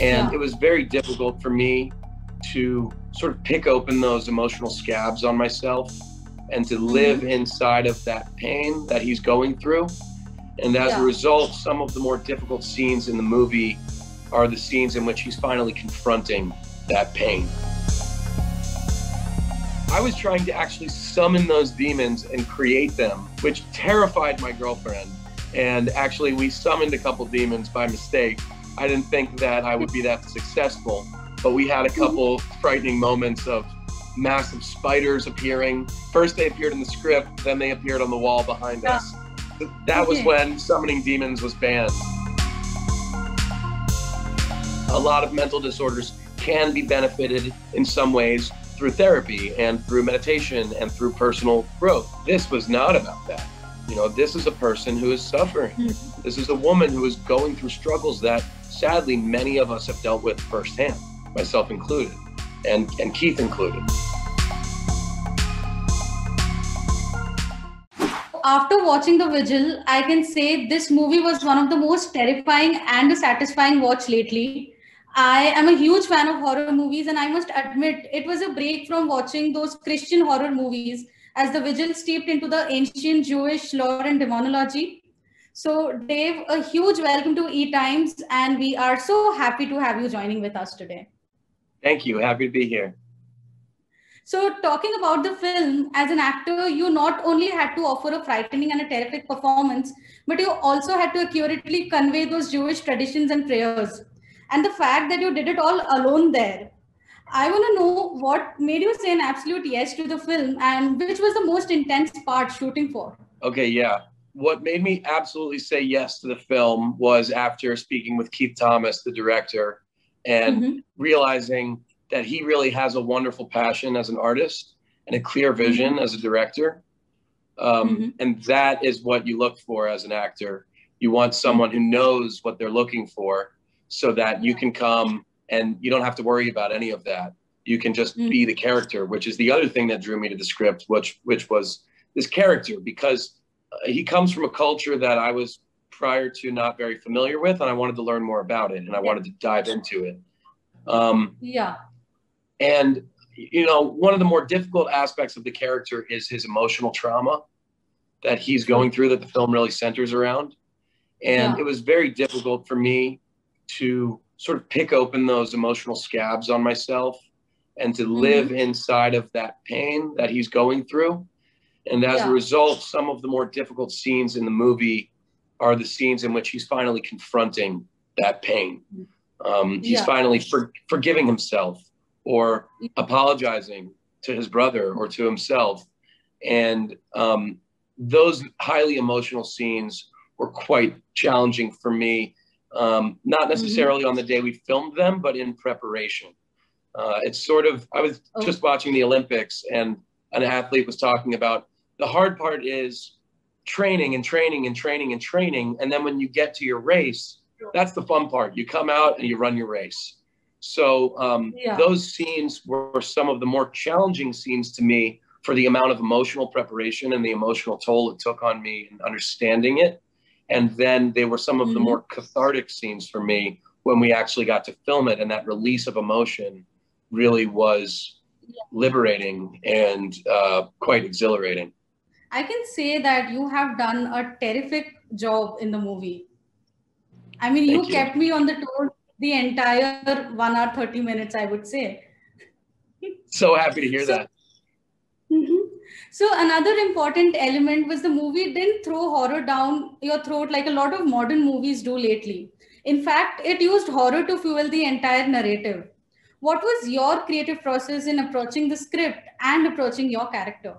And Yeah. it was very difficult for me to sort of pick open those emotional scabs on myself and to mm-hmm. live inside of that pain that he's going through. And as Yeah. a result, some of the more difficult scenes in the movie are the scenes in which he's finally confronting that pain. I was trying to actually summon those demons and create them, which terrified my girlfriend. And actually, we summoned a couple demons by mistake. I didn't think that I would be that successful, but we had a couple frightening moments of massive spiders appearing. First, they appeared in the script, then they appeared on the wall behind Yeah. us. That was when summoning demons was banned. A lot of mental disorders can be benefited in some ways through therapy and through meditation and through personal growth. This was not about that. You know, this is a person who is suffering. Mhm. This is a woman who is going through struggles that sadly many of us have dealt with firsthand, myself included, and, and Keith included. After watching The Vigil, I can say this movie was one of the most terrifying and satisfying watch lately. I am a huge fan of horror movies, and I must admit it was a break from watching those Christian horror movies as The Vigil steeped into the ancient Jewish lore and demonology. So, Dave, a huge welcome to E Times, and we are so happy to have you joining with us today. Thank you. Happy to be here. So, talking about the film, as an actor, you not only had to offer a frightening and a terrific performance, but you also had to accurately convey those Jewish traditions and prayers. And the fact that you did it all alone there. I want to know what made you say an absolute yes to the film and which was the most intense part shooting for? Okay, yeah. What made me absolutely say yes to the film was after speaking with Keith Thomas, the director, and Mhm. realizing that he really has a wonderful passion as an artist and a clear vision as a director. Um, Mhm. And that is what you look for as an actor. You want someone who knows what they're looking for so that you can come and you don't have to worry about any of that. You can just Mm. be the character, which is the other thing that drew me to the script, which which was this character because he comes from a culture that I was prior to not very familiar with, and I wanted to learn more about it, and I wanted to dive into it. Um, Yeah. and you know, one of the more difficult aspects of the character is his emotional trauma that he's going through that the film really centers around. And Yeah. it was very difficult for me to sort of pick open those emotional scabs on myself and to live inside of that pain that he's going through. And as Yeah. a result, some of the more difficult scenes in the movie are the scenes in which he's finally confronting that pain. Um, he's Yeah. finally for, forgiving himself or apologizing to his brother or to himself. And um, those highly emotional scenes were quite challenging for me, um, not necessarily on the day we filmed them, but in preparation. Uh, it's sort of, I was Oh. just watching the Olympics and an athlete was talking about the hard part is training and training and training and training. And then when you get to your race, that's the fun part. You come out and you run your race. So um, Yeah. those scenes were some of the more challenging scenes to me for the amount of emotional preparation and the emotional toll it took on me in understanding it. And then they were some of the Mhm. more cathartic scenes for me when we actually got to film it. And that release of emotion really was liberating and uh, quite exhilarating. I can say that you have done a terrific job in the movie. I mean, you, you. kept me on the tour the entire one hour, 30 minutes, I would say. So happy to hear So- that. Mhm. So, another important element was the movie didn't throw horror down your throat like a lot of modern movies do lately. In fact, it used horror to fuel the entire narrative. What was your creative process in approaching the script and approaching your character?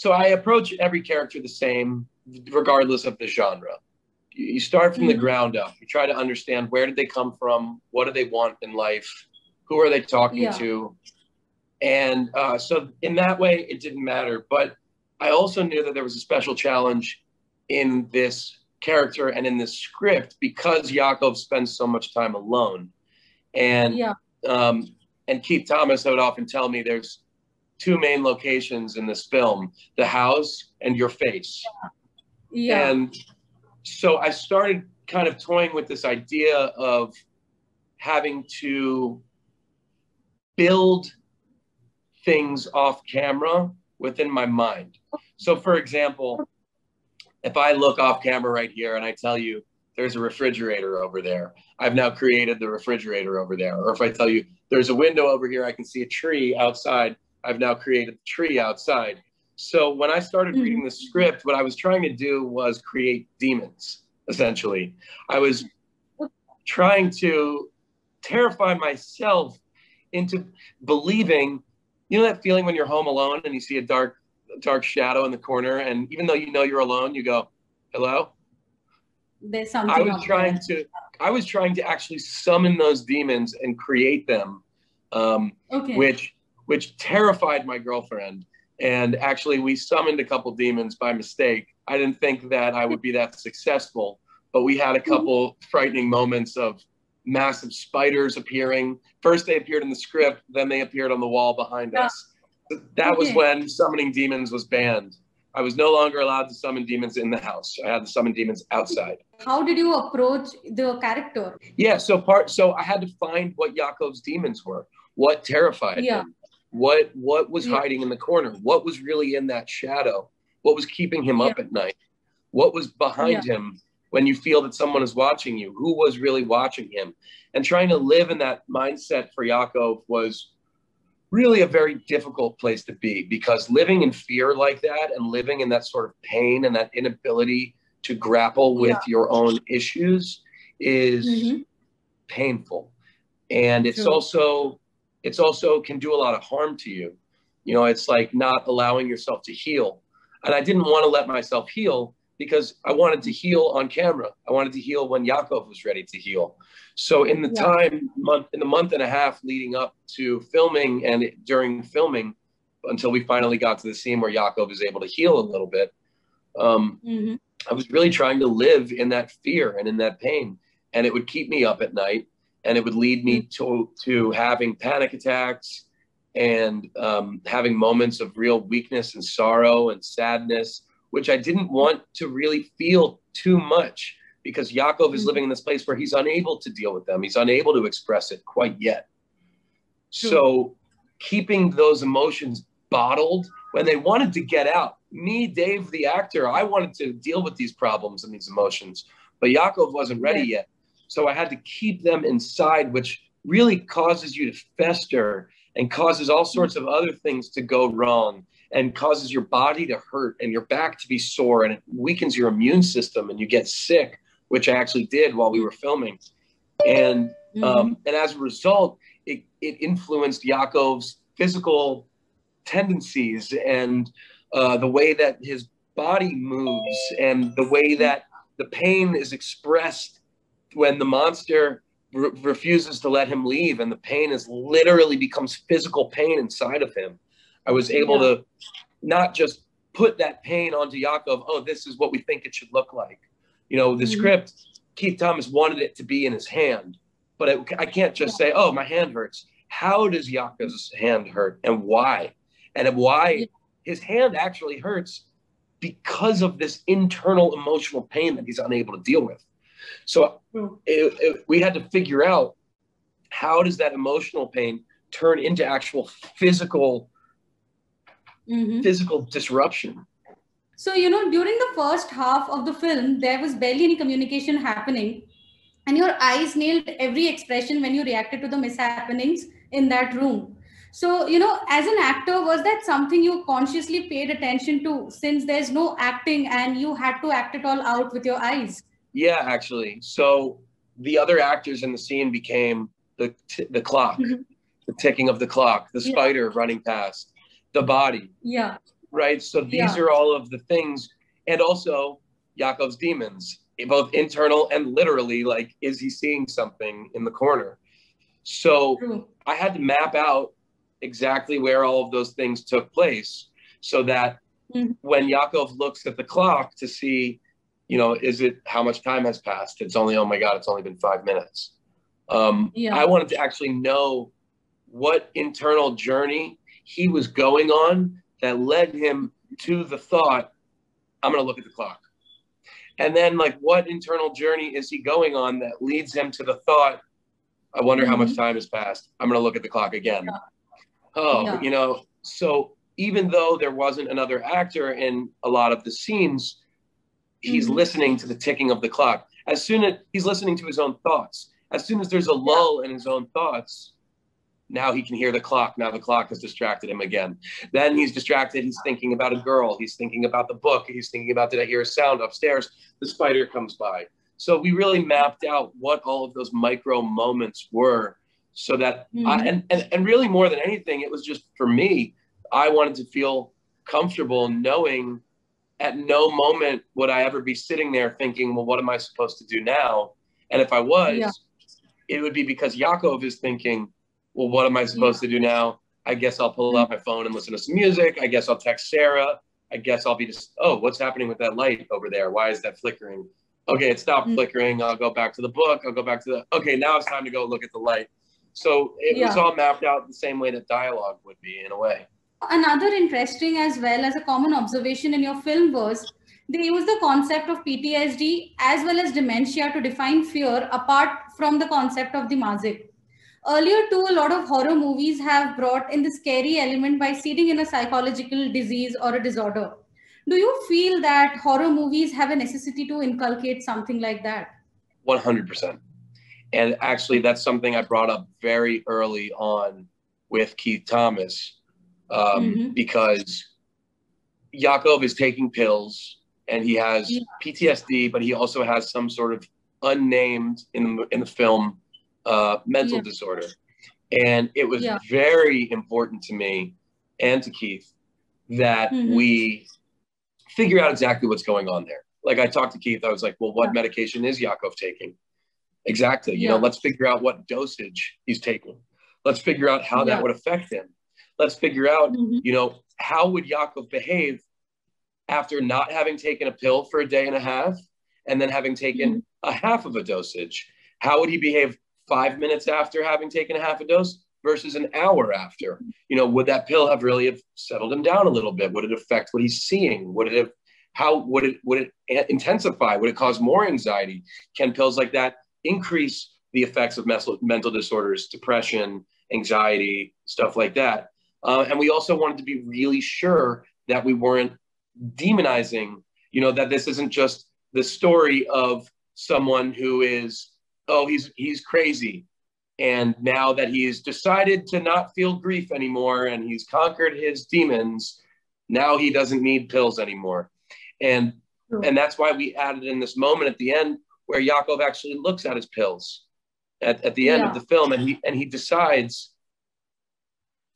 So I approach every character the same, regardless of the genre. You you start from the Mhm. ground up. You try to understand where did they come from, what do they want in life, who are they talking Yeah. to, and uh, so in that way it didn't matter. But I also knew that there was a special challenge in this character and in this script because Yakov spends so much time alone, and Yeah. um, and Keith Thomas would often tell me there's two main locations in this film the house and your face. Yeah. And so I started kind of toying with this idea of having to build things off camera within my mind. So, for example, if I look off camera right here and I tell you there's a refrigerator over there, I've now created the refrigerator over there. Or if I tell you there's a window over here, I can see a tree outside, I've now created the tree outside. So when I started mm-hmm. reading the script, what I was trying to do was create demons, essentially. I was trying to terrify myself into believing, you know, that feeling when you're home alone and you see a dark, dark shadow in the corner, and even though you know you're alone, you go, "Hello." There's something. I was trying there. to. I was trying to actually summon those demons and create them, um, okay. which which terrified my girlfriend. And actually, we summoned a couple demons by mistake. I didn't think that I would be that successful, but we had a couple frightening moments of massive spiders appearing. First, they appeared in the script, then they appeared on the wall behind us. That was when summoning demons was banned. I was no longer allowed to summon demons in the house. I had to summon demons outside. How did you approach the character? Yeah, so part so I had to find what Yakov's demons were, what terrified yeah. him, what what was yeah. hiding in the corner, what was really in that shadow, what was keeping him yeah. up at night, what was behind him when you feel that someone is watching you, who was really watching him, and trying to live in that mindset for Yakov was really a very difficult place to be because living in fear like that and living in that sort of pain and that inability to grapple with yeah. your own issues is mm-hmm. painful and it's True. also it's also can do a lot of harm to you you know it's like not allowing yourself to heal and i didn't want to let myself heal because I wanted to heal on camera. I wanted to heal when Yakov was ready to heal. So in the yeah. time month in the month and a half leading up to filming and during filming until we finally got to the scene where Yakov was able to heal a little bit, um, mm-hmm. I was really trying to live in that fear and in that pain, and it would keep me up at night, and it would lead me mm-hmm. to to having panic attacks and um, having moments of real weakness and sorrow and sadness which I didn't want to really feel too much because Yakov is mm-hmm. living in this place where he's unable to deal with them. He's unable to express it quite yet. So keeping those emotions bottled when they wanted to get out. Me, Dave, the actor, I wanted to deal with these problems and these emotions, but Yakov wasn't ready yeah. yet. So I had to keep them inside, which really causes you to fester and causes all sorts of other things to go wrong and causes your body to hurt and your back to be sore and it weakens your immune system and you get sick, which I actually did while we were filming. And mm-hmm. um, and as a result, it, it influenced Yakov's physical tendencies and uh, the way that his body moves and the way that the pain is expressed when the monster re- refuses to let him leave and the pain is literally becomes physical pain inside of him I was able yeah. to not just put that pain onto Yakov. Oh, this is what we think it should look like. You know, the mm-hmm. script, Keith Thomas wanted it to be in his hand, but it, I can't just say, oh, my hand hurts. How does Yakov's hand hurt and why? And why his hand actually hurts because of this internal emotional pain that he's unable to deal with. So it, it, we had to figure out how does that emotional pain turn into actual physical mm-hmm. physical disruption. So, you know, during the first half of the film, there was barely any communication happening. And your eyes nailed every expression when you reacted to the mishappenings in that room. So, you know, as an actor, was that something you consciously paid attention to since there's no acting and you had to act it all out with your eyes? Yeah, actually. So the other actors in the scene became the, t- the clock, mm-hmm. the ticking of the clock, the spider yeah. running past, the body. Yeah. Right. So these yeah. are all of the things, and also Yakov's demons, both internal and literally. Like, is he seeing something in the corner? So True. I had to map out exactly where all of those things took place, so that mm-hmm. when Yakov looks at the clock to see, you know, is it how much time has passed? It's only oh my god, it's only been five minutes. Um, yeah. I wanted to actually know what internal journey he was going on that led him to the thought, I'm going to look at the clock. And then, like, what internal journey is he going on that leads him to the thought, I wonder mm-hmm. how much mm-hmm. time has passed. I'm going to look at the clock again. Yeah. Oh, yeah. you know, so even though there wasn't another actor in a lot of the scenes, he's mm-hmm. listening to the ticking of the clock. As soon as he's listening to his own thoughts, as soon as there's a lull in his own thoughts, now he can hear the clock. Now the clock has distracted him again. Then he's distracted. He's thinking about a girl. He's thinking about the book. He's thinking about, did I hear a sound upstairs? The spider comes by. So we really mapped out what all of those micro moments were so that, mm-hmm. I, and, and, and really more than anything, it was just for me, I wanted to feel comfortable knowing at no moment would I ever be sitting there thinking, well, what am I supposed to do now? And if I was, yeah. it would be because Yakov is thinking, well, what am I supposed yeah. to do now? I guess I'll pull out my phone and listen to some music. I guess I'll text Sarah. I guess I'll be just, oh, what's happening with that light over there? Why is that flickering? Okay, it stopped mm-hmm. flickering. I'll go back to the book. I'll go back to the, okay, now it's time to go look at the light. So it yeah. was all mapped out the same way that dialogue would be in a way. Another interesting as well as a common observation in your film was they use the concept of PTSD as well as dementia to define fear apart from the concept of the Mazzik. Earlier, too, a lot of horror movies have brought in the scary element by seeding in a psychological disease or a disorder. Do you feel that horror movies have a necessity to inculcate something like that? 100%. And actually, that's something I brought up very early on with Keith Thomas um, mm-hmm. because Yakov is taking pills and he has yeah. PTSD, but he also has some sort of unnamed in the, in the film uh, mental yeah. disorder. And it was yeah. very important to me and to Keith that mm-hmm. we figure out exactly what's going on there. Like I talked to Keith, I was like, well, what medication is Yakov taking? Exactly. You know, let's figure out what dosage he's taking. Let's figure out how that would affect him. Let's figure out, mm-hmm. you know, how would Yakov behave after not having taken a pill for a day and a half and then having taken mm-hmm. a half of a dosage? How would he behave five minutes after having taken a half a dose versus an hour after? You know, would that pill have really have settled him down a little bit? Would it affect what he's seeing? Would it have how would it would it intensify? Would it cause more anxiety? Can pills like that increase the effects of mental, mental disorders, depression, anxiety, stuff like that? Uh, and we also wanted to be really sure that we weren't demonizing, you know, that this isn't just the story of someone who is oh, he's he's crazy. And now that he's decided to not feel grief anymore and he's conquered his demons, now he doesn't need pills anymore. And and that's why we added in this moment at the end where Yakov actually looks at his pills at, at the end yeah. of the film and he and he decides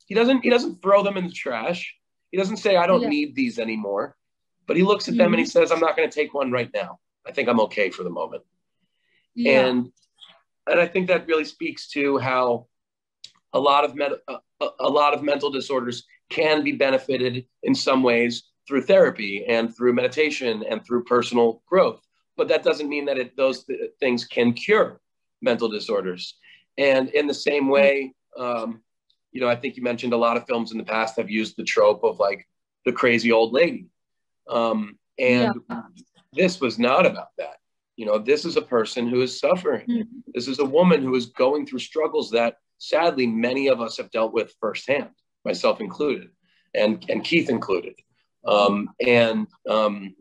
he doesn't he doesn't throw them in the trash. He doesn't say I don't yeah. need these anymore. But he looks at mm-hmm. them and he mm-hmm. says I'm not going to take one right now. I think I'm okay for the moment. Yeah. And and I think that really speaks to how a lot of med- a, a lot of mental disorders can be benefited in some ways through therapy and through meditation and through personal growth. But that doesn't mean that it, those th- things can cure mental disorders. And in the same way, um, you know, I think you mentioned a lot of films in the past have used the trope of like the crazy old lady. Um, and yeah. this was not about that. You know, this is a person who is suffering. Mm-hmm. This is a woman who is going through struggles that sadly many of us have dealt with firsthand, myself included, and, and Keith included. Um, and, um,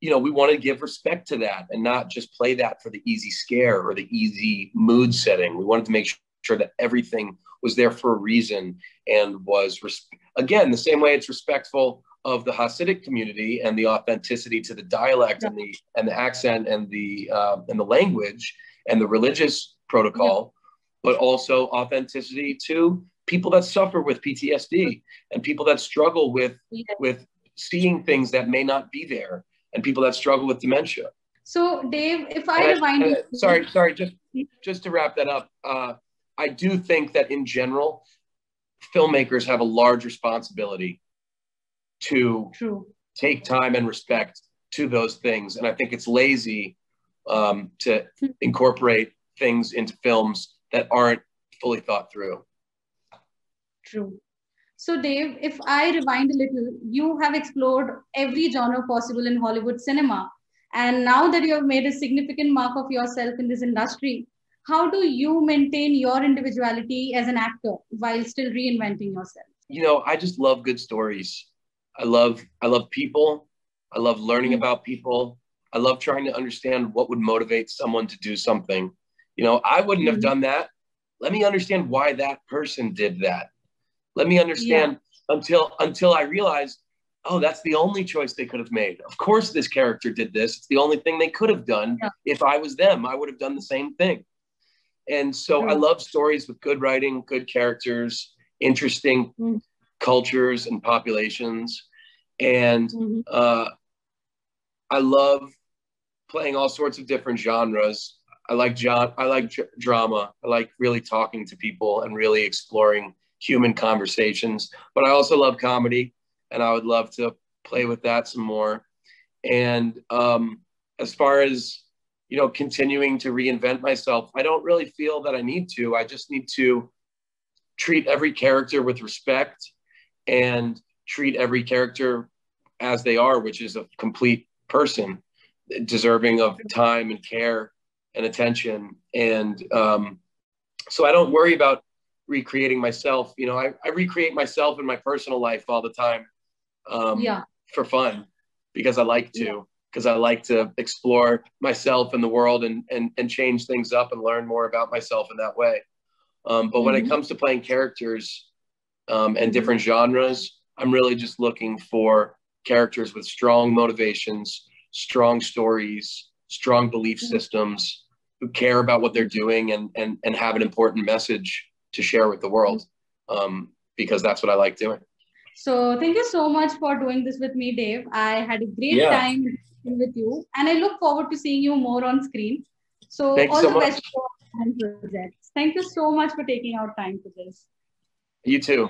you know, we want to give respect to that and not just play that for the easy scare or the easy mood setting. We wanted to make sure that everything was there for a reason and was, res- again, the same way it's respectful of the Hasidic community and the authenticity to the dialect yeah. and the and the accent and the uh, and the language and the religious protocol, yeah. but also authenticity to people that suffer with PTSD and people that struggle with yeah. with seeing things that may not be there and people that struggle with dementia. So, Dave, if I remind you, sorry, sorry, just just to wrap that up, uh, I do think that in general, filmmakers have a large responsibility to True. take time and respect to those things. And I think it's lazy um, to incorporate things into films that aren't fully thought through. True. So, Dave, if I rewind a little, you have explored every genre possible in Hollywood cinema. And now that you have made a significant mark of yourself in this industry, how do you maintain your individuality as an actor while still reinventing yourself? You know, I just love good stories. I love I love people. I love learning mm-hmm. about people. I love trying to understand what would motivate someone to do something. You know, I wouldn't mm-hmm. have done that. Let me understand why that person did that. Let me understand yeah. until until I realized, oh, that's the only choice they could have made. Of course, this character did this. It's the only thing they could have done. Yeah. If I was them, I would have done the same thing. And so mm-hmm. I love stories with good writing, good characters, interesting mm-hmm. cultures and populations. And mm-hmm. uh, I love playing all sorts of different genres. I like John. I like drama. I like really talking to people and really exploring human conversations. But I also love comedy, and I would love to play with that some more. And um, as far as you know, continuing to reinvent myself, I don't really feel that I need to. I just need to treat every character with respect and treat every character as they are, which is a complete person deserving of time and care and attention. And um, so I don't worry about recreating myself. You know, I, I recreate myself in my personal life all the time um, yeah. for fun because I like to, because. I like to explore myself and the world and, and, and change things up and learn more about myself in that way. Um, but mm-hmm. when it mm-hmm. comes to playing characters um, and different genres, I'm really just looking for characters with strong motivations, strong stories, strong belief mm-hmm. systems, who care about what they're doing and and and have an important message to share with the world. Um, because that's what I like doing. So thank you so much for doing this with me, Dave. I had a great yeah. time with you, and I look forward to seeing you more on screen. So Thanks all so the much. best for projects. Thank you so much for taking our time for this. You too.